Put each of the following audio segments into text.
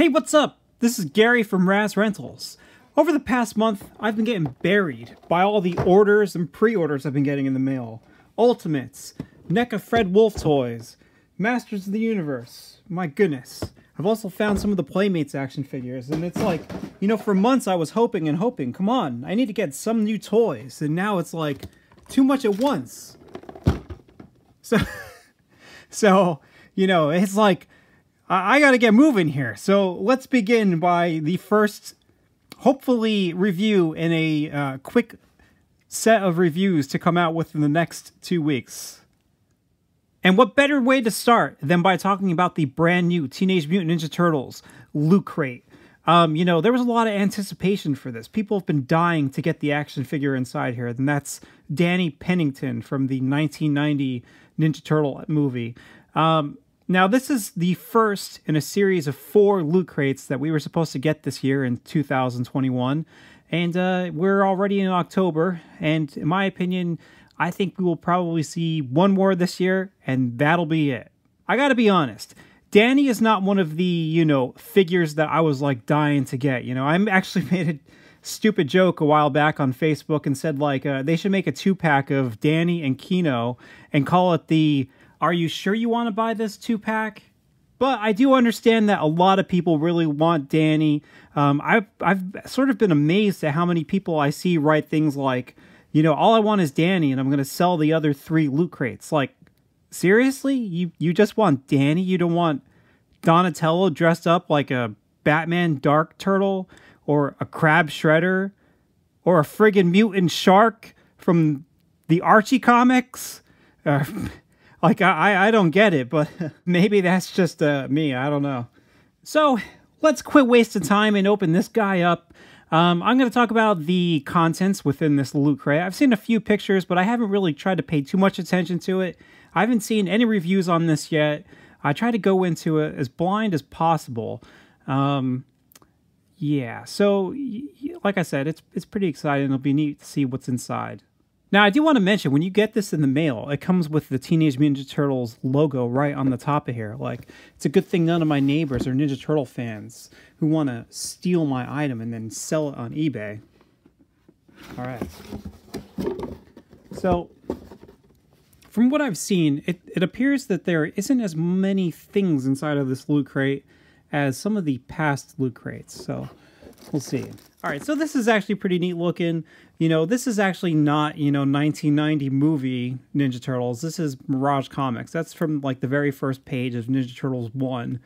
Hey, what's up? This is Gary from Raz Rentals. Over the past month, I've been getting buried by all the orders and pre-orders I've been getting in the mail. Ultimates, NECA Fred Wolf toys, Masters of the Universe. My goodness. I've also found some of the Playmates action figures, and it's like, you know, for months I was hoping and hoping, come on, I need to get some new toys, and now it's like, too much at once. So, so, you know, it's like, I, I gotta get moving here. So let's begin by the first, hopefully, review in a uh, quick set of reviews to come out within the next two weeks. And what better way to start than by talking about the brand new Teenage Mutant Ninja Turtles Loot Crate? Um, you know, there was a lot of anticipation for this. People have been dying to get the action figure inside here, and that's Danny Pennington from the 1990 Ninja Turtle movie. Um, now, this is the first in a series of four loot crates that we were supposed to get this year in 2021. And uh, we're already in October, and in my opinion, I think we will probably see one more this year, and that'll be it. I gotta be honest. Danny is not one of the, you know, figures that I was like dying to get. You know, I actually made a stupid joke a while back on Facebook and said like uh, they should make a two pack of Danny and Kino and call it the Are you sure you want to buy this two pack? But I do understand that a lot of people really want Danny. Um, I've I've sort of been amazed at how many people I see write things like, you know, all I want is Danny, and I'm going to sell the other three loot crates. Like, seriously, you you just want Danny? You don't want Donatello dressed up like a Batman Dark Turtle or a Crab Shredder or a friggin' mutant shark from the Archie comics? Uh, like I, I don't get it, but maybe that's just uh, me. I don't know. So let's quit wasting time and open this guy up. Um, I'm going to talk about the contents within this loot crate. I've seen a few pictures, but I haven't really tried to pay too much attention to it. I haven't seen any reviews on this yet. I try to go into it as blind as possible. Um, yeah, so like I said, it's it's pretty exciting. It'll be neat to see what's inside. Now, I do want to mention when you get this in the mail, it comes with the Teenage Mutant Ninja Turtles logo right on the top of here. Like, it's a good thing none of my neighbors are Ninja Turtle fans who want to steal my item and then sell it on eBay. All right. So, from what I've seen, it, it appears that there isn't as many things inside of this loot crate as some of the past loot crates. So, we'll see. All right, so this is actually pretty neat looking. You know, this is actually not, you know, 1990 movie Ninja Turtles. This is Mirage Comics. That's from like the very first page of Ninja Turtles 1.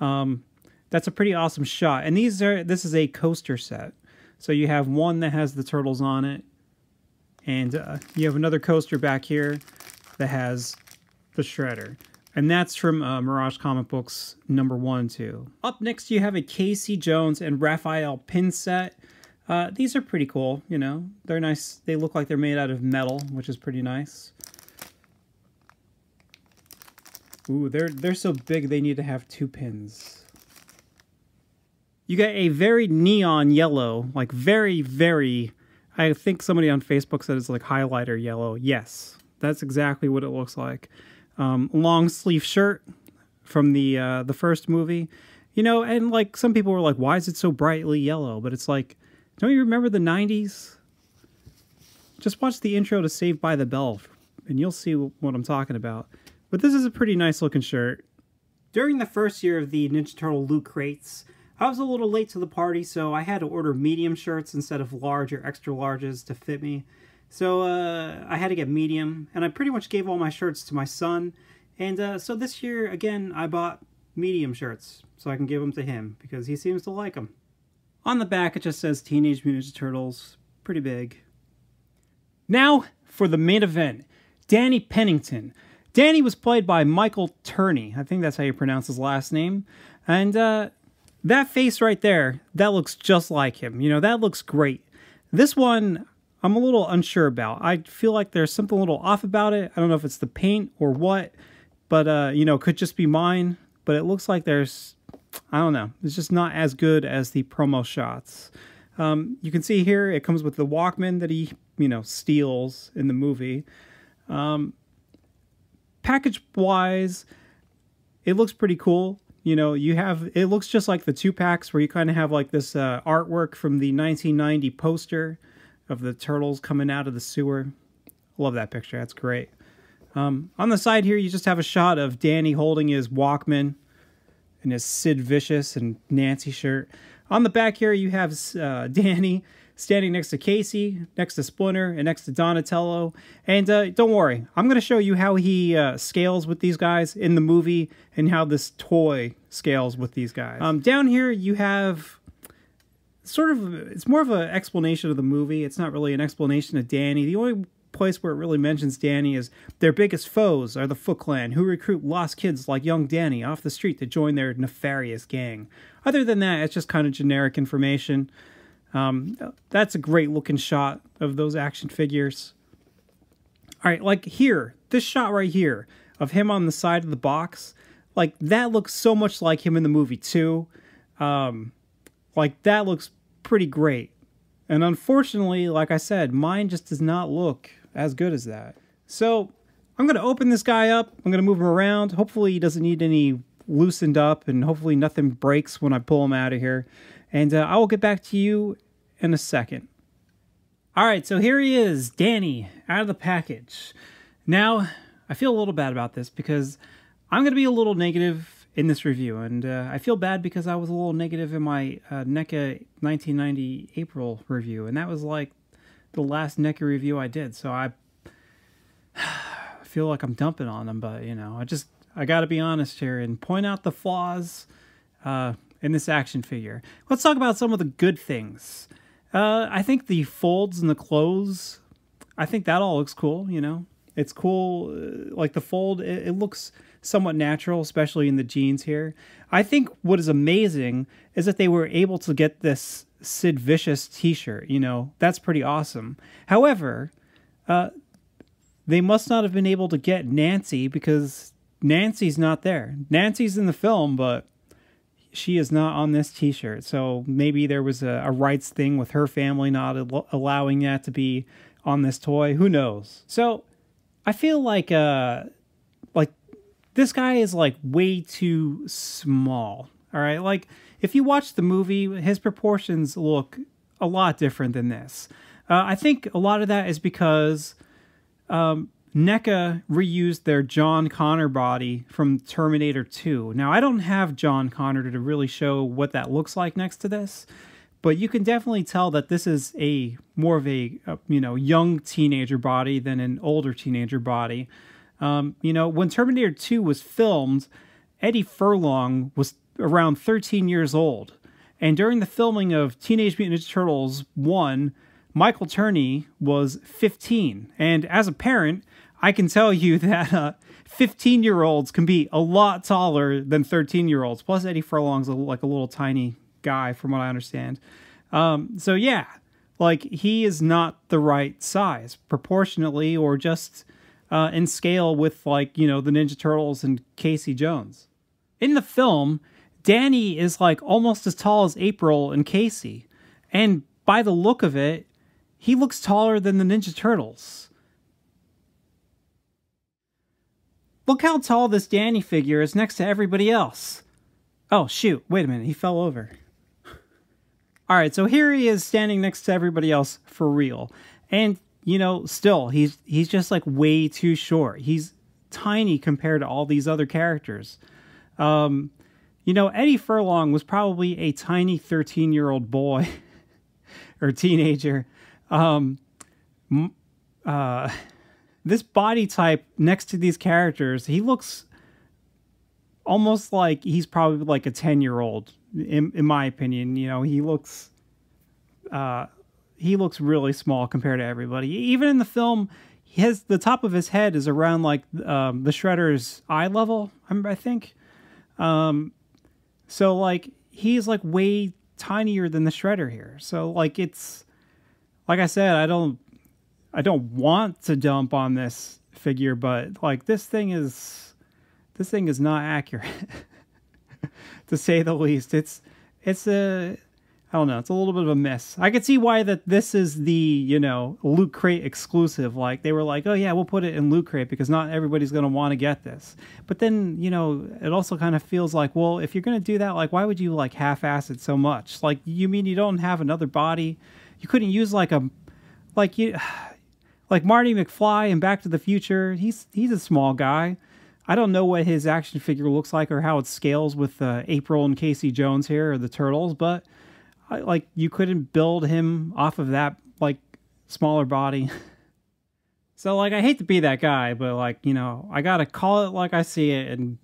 Um, that's a pretty awesome shot. And these are this is a coaster set. So you have one that has the turtles on it. And uh, you have another coaster back here that has the Shredder. And that's from uh, Mirage Comic Books number one, too. Up next, you have a Casey Jones and Raphael pin set. Uh, these are pretty cool, you know. They're nice. They look like they're made out of metal, which is pretty nice. Ooh, they're, they're so big they need to have two pins. You get a very neon yellow, like very, very... I think somebody on Facebook said it's like highlighter yellow. Yes, that's exactly what it looks like um, long sleeve shirt from the uh, the first movie. You know, and like some people were like, "Why is it so brightly yellow?" But it's like, don't you remember the '90s? Just watch the intro to Saved by the Bell, and you'll see what I'm talking about. But this is a pretty nice looking shirt. During the first year of the Ninja Turtle loot crates, I was a little late to the party, so I had to order medium shirts instead of large or extra larges to fit me. So uh, I had to get medium, and I pretty much gave all my shirts to my son. And uh, so this year, again, I bought medium shirts so I can give them to him because he seems to like them. On the back, it just says Teenage Mutant Ninja Turtles. Pretty big. Now for the main event Danny Pennington. Danny was played by Michael Turney. I think that's how you pronounce his last name. And uh, that face right there, that looks just like him. You know, that looks great. This one, I'm a little unsure about. I feel like there's something a little off about it. I don't know if it's the paint or what, but uh, you know, it could just be mine. But it looks like there's, I don't know, it's just not as good as the promo shots. Um, you can see here it comes with the Walkman that he, you know, steals in the movie. Um, package wise, it looks pretty cool. You know, you have it looks just like the two packs where you kind of have like this uh, artwork from the 1990 poster of the turtles coming out of the sewer. Love that picture. That's great. Um, on the side here, you just have a shot of Danny holding his Walkman and his Sid Vicious and Nancy shirt. On the back here, you have uh, Danny standing next to Casey, next to Splinter, and next to Donatello. And uh, don't worry, I'm going to show you how he uh, scales with these guys in the movie and how this toy scales with these guys. Um, down here, you have sort of, it's more of an explanation of the movie. It's not really an explanation of Danny. The only place where it really mentions Danny is their biggest foes are the Foot Clan, who recruit lost kids like young Danny off the street to join their nefarious gang. Other than that, it's just kind of generic information. Um, that's a great looking shot of those action figures. All right, like here, this shot right here of him on the side of the box, like that looks so much like him in the movie too. Um, like that looks pretty great. And unfortunately, like I said, mine just does not look as good as that. So I'm going to open this guy up. I'm going to move him around. Hopefully he doesn't need any loosened up and hopefully nothing breaks when I pull him out of here. And uh, I will get back to you in a second. All right, so here he is, Danny, out of the package. Now, I feel a little bad about this because I'm going to be a little negative in this review, and uh, I feel bad because I was a little negative in my uh, NECA 1990 April review, and that was like the last NECA review I did, so I feel like I'm dumping on them, but you know, I just I got to be honest here and point out the flaws uh, in this action figure. Let's talk about some of the good things. Uh, I think the folds and the clothes, I think that all looks cool. You know, it's cool. Uh, like the fold, it, it looks somewhat natural, especially in the jeans here. I think what is amazing is that they were able to get this Sid Vicious T-shirt. You know, that's pretty awesome. However, uh, they must not have been able to get Nancy because Nancy's not there. Nancy's in the film, but she is not on this T-shirt. So maybe there was a, a rights thing with her family not al- allowing that to be on this toy. Who knows? So I feel like uh this guy is like way too small. All right, like if you watch the movie, his proportions look a lot different than this. Uh, I think a lot of that is because um, NECA reused their John Connor body from Terminator 2. Now, I don't have John Connor to really show what that looks like next to this, but you can definitely tell that this is a more of a, a you know young teenager body than an older teenager body. Um, you know, when Terminator 2 was filmed, Eddie Furlong was around 13 years old. And during the filming of Teenage Mutant Ninja Turtles 1, Michael Turney was 15. And as a parent, I can tell you that 15 uh, year olds can be a lot taller than 13 year olds. Plus, Eddie Furlong's a, like a little tiny guy, from what I understand. Um, so, yeah, like he is not the right size proportionately or just uh, in scale with, like, you know, the Ninja Turtles and Casey Jones. In the film, Danny is like almost as tall as April and Casey. And by the look of it, he looks taller than the Ninja Turtles. Look how tall this Danny figure is next to everybody else. Oh, shoot. Wait a minute. He fell over. All right, so here he is standing next to everybody else for real. And, you know, still, he's he's just like way too short. He's tiny compared to all these other characters. Um, you know, Eddie Furlong was probably a tiny 13 year old boy or teenager. Um, uh, this body type next to these characters, he looks almost like he's probably like a 10 year old, in, in my opinion. You know, he looks. Uh, he looks really small compared to everybody. Even in the film, his the top of his head is around like um, the Shredder's eye level. I think. Um, so like he's like way tinier than the shredder here. So like it's like I said, I don't I don't want to dump on this figure, but like this thing is this thing is not accurate to say the least. It's it's a I don't know. It's a little bit of a miss. I could see why that this is the you know loot crate exclusive. Like they were like, oh yeah, we'll put it in loot crate because not everybody's gonna want to get this. But then you know it also kind of feels like, well, if you're gonna do that, like why would you like half-ass it so much? Like you mean you don't have another body? You couldn't use like a like you like Marty McFly in Back to the Future. He's he's a small guy. I don't know what his action figure looks like or how it scales with uh, April and Casey Jones here or the Turtles, but Like you couldn't build him off of that like smaller body. so like I hate to be that guy, but like you know I gotta call it like I see it and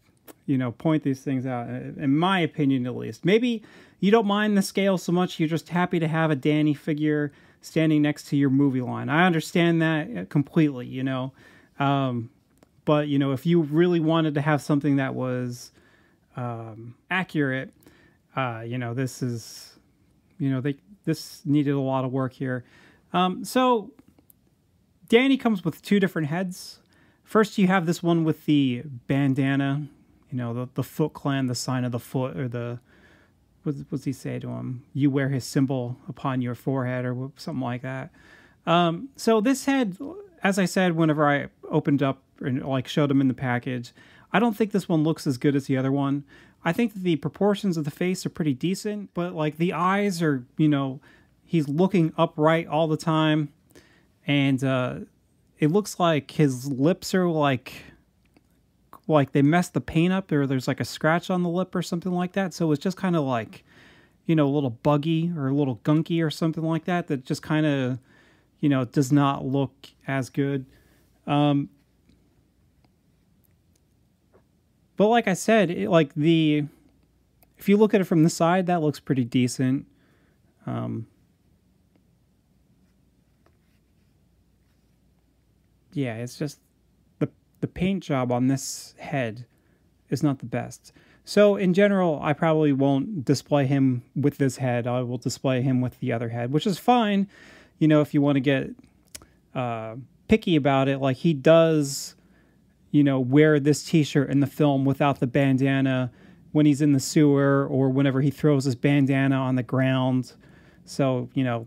you know point these things out. In my opinion, at least, maybe you don't mind the scale so much. You're just happy to have a Danny figure standing next to your movie line. I understand that completely. You know. Um, but you know, if you really wanted to have something that was um, accurate, uh, you know, this is, you know, they this needed a lot of work here. Um, so Danny comes with two different heads. First, you have this one with the bandana, you know, the the Foot Clan, the sign of the foot, or the what does he say to him? You wear his symbol upon your forehead, or something like that. Um, so this head, as I said, whenever I opened up and like showed him in the package. I don't think this one looks as good as the other one. I think the proportions of the face are pretty decent, but like the eyes are, you know, he's looking upright all the time, and uh, it looks like his lips are like like they messed the paint up or there's like a scratch on the lip or something like that. So it's just kind of like, you know, a little buggy or a little gunky or something like that that just kind of, you know, does not look as good. Um, But like I said, it, like the if you look at it from the side, that looks pretty decent. Um, yeah, it's just the the paint job on this head is not the best. So in general, I probably won't display him with this head. I will display him with the other head, which is fine. You know, if you want to get uh, picky about it, like he does you know, wear this t-shirt in the film without the bandana when he's in the sewer or whenever he throws his bandana on the ground. So, you know,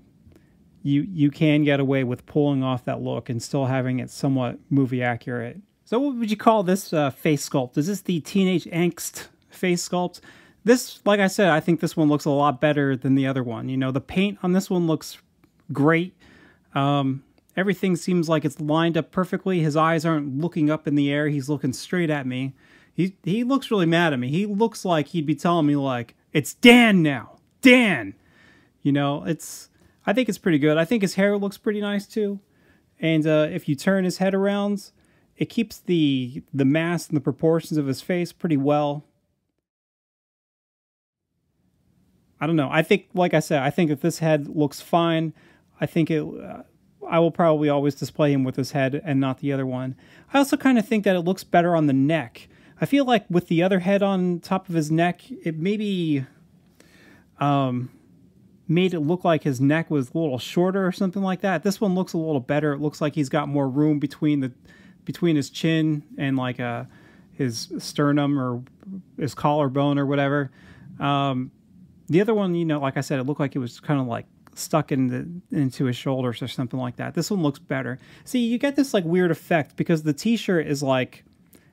you you can get away with pulling off that look and still having it somewhat movie accurate. So what would you call this uh, face sculpt? Is this the teenage angst face sculpt? This, like I said, I think this one looks a lot better than the other one. You know, the paint on this one looks great. Um, Everything seems like it's lined up perfectly. His eyes aren't looking up in the air. He's looking straight at me. He he looks really mad at me. He looks like he'd be telling me like, "It's Dan now. Dan." You know, it's I think it's pretty good. I think his hair looks pretty nice too. And uh, if you turn his head around, it keeps the the mass and the proportions of his face pretty well. I don't know. I think, like I said, I think if this head looks fine, I think it. Uh, I will probably always display him with his head and not the other one. I also kind of think that it looks better on the neck. I feel like with the other head on top of his neck, it maybe um, made it look like his neck was a little shorter or something like that. This one looks a little better. It looks like he's got more room between the between his chin and like uh, his sternum or his collarbone or whatever. Um, the other one, you know, like I said, it looked like it was kind of like stuck in the, into his shoulders or something like that. This one looks better. See, you get this like weird effect because the t-shirt is like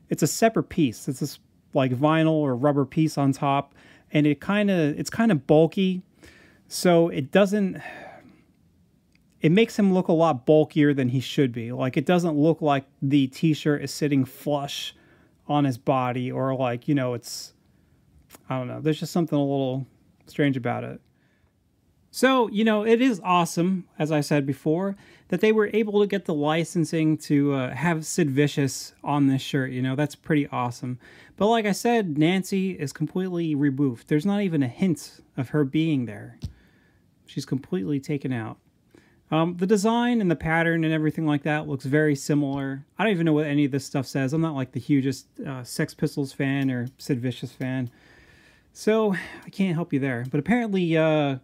it's a separate piece. It's this like vinyl or rubber piece on top and it kind of it's kind of bulky. So it doesn't it makes him look a lot bulkier than he should be. Like it doesn't look like the t-shirt is sitting flush on his body or like, you know, it's I don't know. There's just something a little strange about it. So, you know, it is awesome, as I said before, that they were able to get the licensing to uh, have Sid Vicious on this shirt. You know, that's pretty awesome. But like I said, Nancy is completely removed. There's not even a hint of her being there. She's completely taken out. Um, the design and the pattern and everything like that looks very similar. I don't even know what any of this stuff says. I'm not like the hugest uh, Sex Pistols fan or Sid Vicious fan. So I can't help you there. But apparently, uh,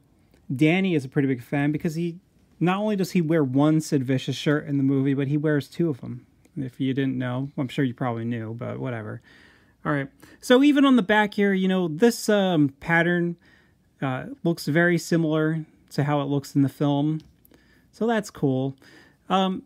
Danny is a pretty big fan because he not only does he wear one Sid Vicious shirt in the movie, but he wears two of them. If you didn't know, I'm sure you probably knew, but whatever. All right. So even on the back here, you know, this um, pattern Uh, looks very similar to how it looks in the film, so that's cool. Um,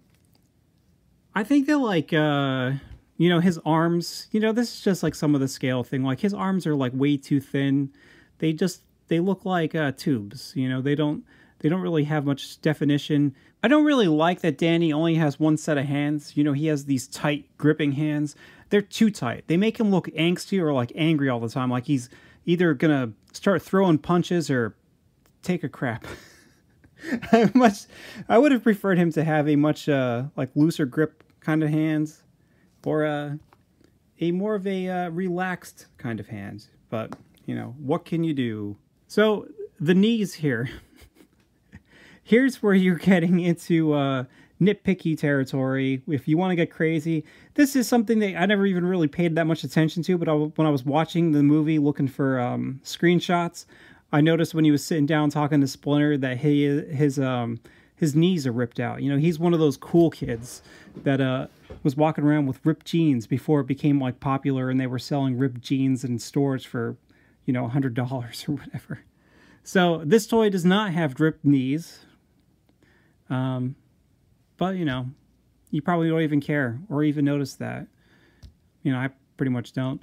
I think that like uh, you know his arms. You know this is just like some of the scale thing. Like his arms are like way too thin. They just they look like uh, tubes. You know they don't they don't really have much definition. I don't really like that Danny only has one set of hands. You know, he has these tight gripping hands. They're too tight. They make him look angsty or like angry all the time, like he's either gonna start throwing punches or take a crap. I much I would have preferred him to have a much uh like looser grip kind of hands or uh, a more of a uh, relaxed kind of hands. But, you know, what can you do? So the knees here. Here's where you're getting into uh, nitpicky territory. If you want to get crazy, this is something that I never even really paid that much attention to. But I, when I was watching the movie, looking for um, screenshots, I noticed when he was sitting down talking to Splinter that he, his um, his knees are ripped out. You know, he's one of those cool kids that uh, was walking around with ripped jeans before it became like popular, and they were selling ripped jeans in stores for, you know, hundred dollars or whatever. So this toy does not have ripped knees. Um, but you know, you probably don't even care or even notice that. You know, I pretty much don't.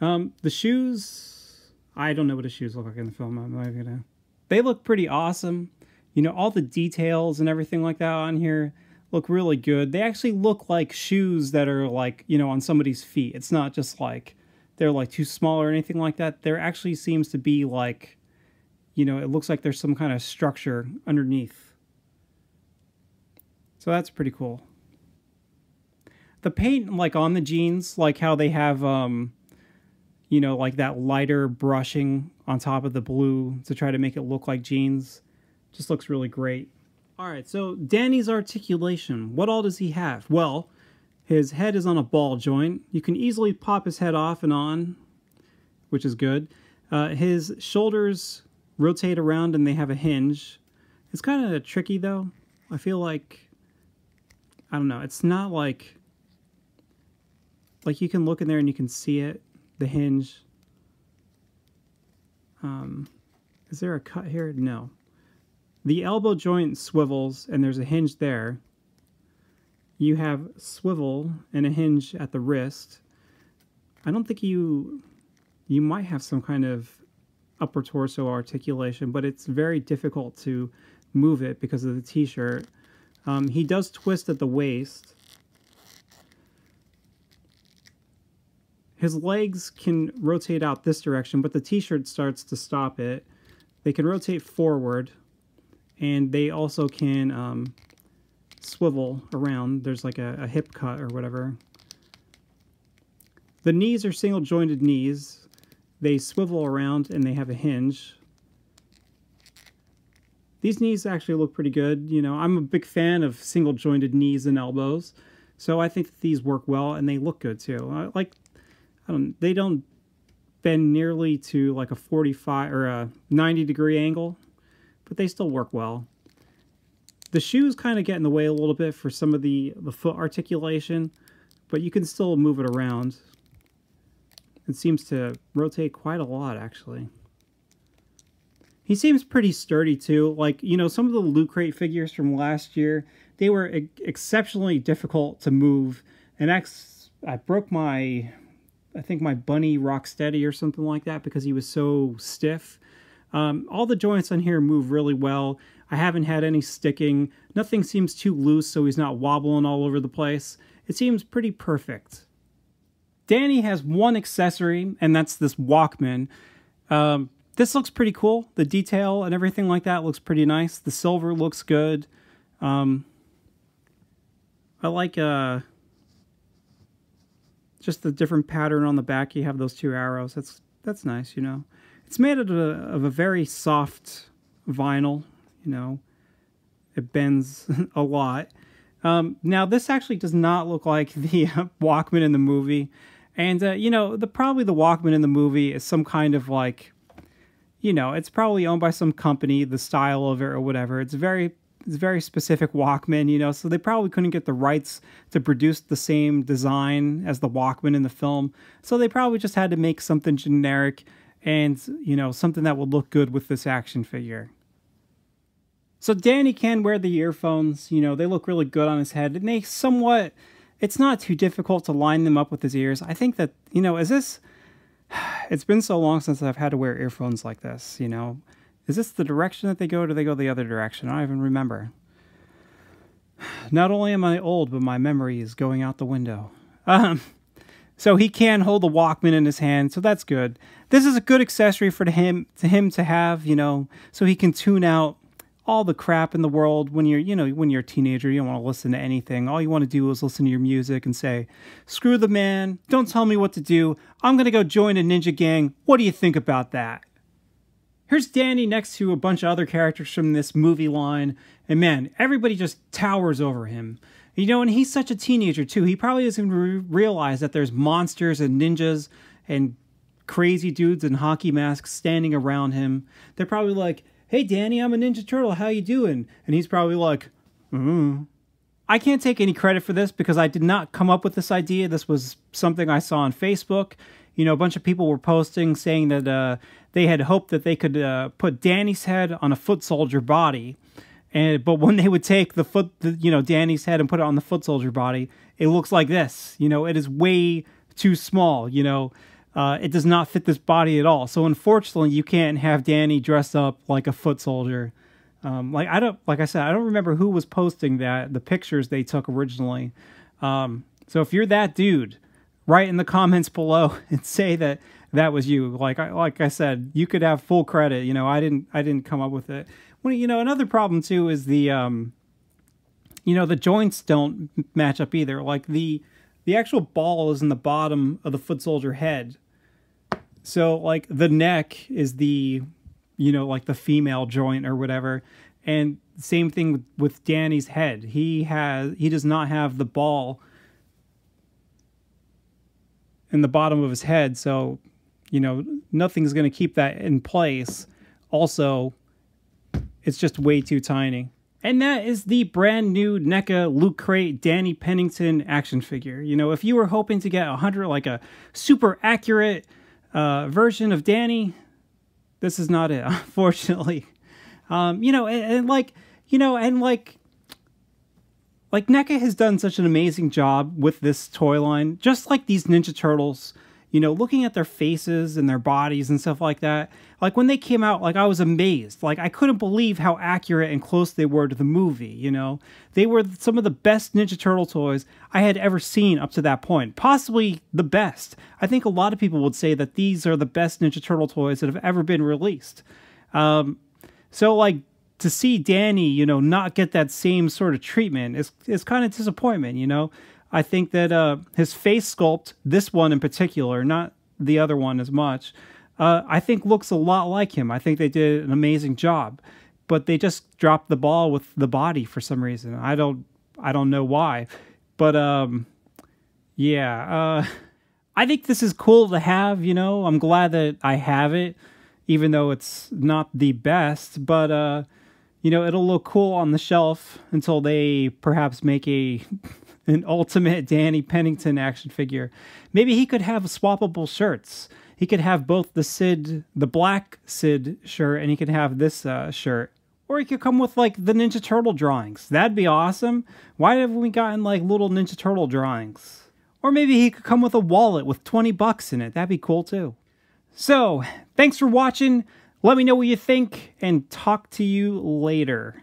Um, the shoes, I don't know what the shoes look like in the film. I'm not gonna. They look pretty awesome. You know, all the details and everything like that on here look really good. They actually look like shoes that are like, you know, on somebody's feet. It's not just like they're like too small or anything like that. There actually seems to be like, you know, it looks like there's some kind of structure underneath. So that's pretty cool. The paint like on the jeans, like how they have um you know, like that lighter brushing on top of the blue to try to make it look like jeans just looks really great. All right, so Danny's articulation. What all does he have? Well, his head is on a ball joint. You can easily pop his head off and on, which is good. Uh, his shoulders rotate around and they have a hinge. It's kind of tricky though. I feel like, I don't know, it's not like, like you can look in there and you can see it, the hinge. Um, is there a cut here? No. The elbow joint swivels and there's a hinge there. You have swivel and a hinge at the wrist. I don't think you you might have some kind of upper torso articulation, but it's very difficult to move it because of the t-shirt. Um, he does twist at the waist. His legs can rotate out this direction, but the t-shirt starts to stop it. They can rotate forward and they also can um, swivel around. There's like a, a hip cut or whatever. The knees are single jointed knees. They swivel around and they have a hinge. These knees actually look pretty good. You know, I'm a big fan of single jointed knees and elbows. So I think that these work well and they look good too. like, I don't, they don't bend nearly to like a 45 or a 90 degree angle but they still work well. The shoes kind of get in the way a little bit for some of the, the foot articulation, but you can still move it around. It seems to rotate quite a lot, actually. He seems pretty sturdy, too. Like, you know, some of the Loot Crate figures from last year, they were e exceptionally difficult to move. And I broke my, I think my Bunny Rocksteady or something like that because he was so stiff. Um, all the joints on here move really well. I haven't had any sticking. Nothing seems too loose so he's not wobbling all over the place. It seems pretty perfect. Danny has one accessory, and that's this Walkman. Um, this looks pretty cool. The detail and everything like that looks pretty nice. The silver looks good. Um, I like uh, just the different pattern on the back. You have those two arrows. That's that's nice, you know. It's made of a, of a very soft vinyl, you know. It bends a lot. Um, now, this actually does not look like the uh, Walkman in the movie. And, uh, you know, the probably the Walkman in the movie is some kind of like, you know, it's probably owned by some company, the style of it or whatever. It's very it's very specific Walkman, you know, so they probably couldn't get the rights to produce the same design as the Walkman in the film. So they probably just had to make something generic and you know something that would look good with this action figure. So Danny can wear the earphones, you know, they look really good on his head and they somewhat it's not too difficult to line them up with his ears. I think that, you know, is this it's been so long since I've had to wear earphones like this, you know. Is this the direction that they go or do they go the other direction? I don't even remember. Not only am I old, but my memory is going out the window. Um so he can hold the Walkman in his hand, so that's good. This is a good accessory for him to him to have, you know, so he can tune out all the crap in the world when you're, you know, when you're a teenager, you don't want to listen to anything. All you want to do is listen to your music and say, "Screw the man, don't tell me what to do. I'm going to go join a ninja gang. What do you think about that?" Here's Danny next to a bunch of other characters from this movie line, and man, everybody just towers over him. You know, and he's such a teenager too. He probably doesn't re- realize that there's monsters and ninjas and crazy dudes in hockey masks standing around him. They're probably like, "Hey, Danny, I'm a Ninja Turtle. How you doing?" And he's probably like, "Hmm." I can't take any credit for this because I did not come up with this idea. This was something I saw on Facebook. You know, a bunch of people were posting saying that uh, they had hoped that they could uh, put Danny's head on a foot soldier body and but when they would take the foot, the, you know, Danny's head and put it on the foot soldier body, it looks like this. You know, it is way too small. You know, uh, it does not fit this body at all. So unfortunately, you can't have Danny dressed up like a foot soldier. Um, like I don't, like I said, I don't remember who was posting that the pictures they took originally. Um, so if you're that dude, write in the comments below and say that that was you. Like I, like I said, you could have full credit. You know, I didn't, I didn't come up with it. Well, you know, another problem too is the, um, you know, the joints don't match up either. Like the, the actual ball is in the bottom of the foot soldier head. So like the neck is the, you know, like the female joint or whatever. And same thing with, with Danny's head. He has, he does not have the ball in the bottom of his head. So, you know, nothing's going to keep that in place. Also, it's just way too tiny. And that is the brand new NECA Loot Crate Danny Pennington action figure. You know, if you were hoping to get a hundred like a super accurate uh, version of Danny, this is not it, unfortunately. Um, you know, and, and like, you know, and like, like NECA has done such an amazing job with this toy line, just like these Ninja Turtles you know, looking at their faces and their bodies and stuff like that. Like when they came out, like I was amazed. Like I couldn't believe how accurate and close they were to the movie, you know. They were some of the best Ninja Turtle toys I had ever seen up to that point. Possibly the best. I think a lot of people would say that these are the best Ninja Turtle toys that have ever been released. Um, so like to see Danny, you know, not get that same sort of treatment is is kind of disappointment, you know. I think that uh, his face sculpt, this one in particular, not the other one as much, uh, I think looks a lot like him. I think they did an amazing job, but they just dropped the ball with the body for some reason. I don't, I don't know why, but um, yeah, uh, I think this is cool to have. You know, I'm glad that I have it, even though it's not the best, but uh, you know, it'll look cool on the shelf until they perhaps make a an ultimate Danny Pennington action figure. Maybe he could have swappable shirts. He could have both the Sid, the black Sid shirt, and he could have this uh, shirt. Or he could come with like the Ninja Turtle drawings. That'd be awesome. Why haven't we gotten like little Ninja Turtle drawings? Or maybe he could come with a wallet with 20 bucks in it. That'd be cool too. So, thanks for watching. Let me know what you think and talk to you later.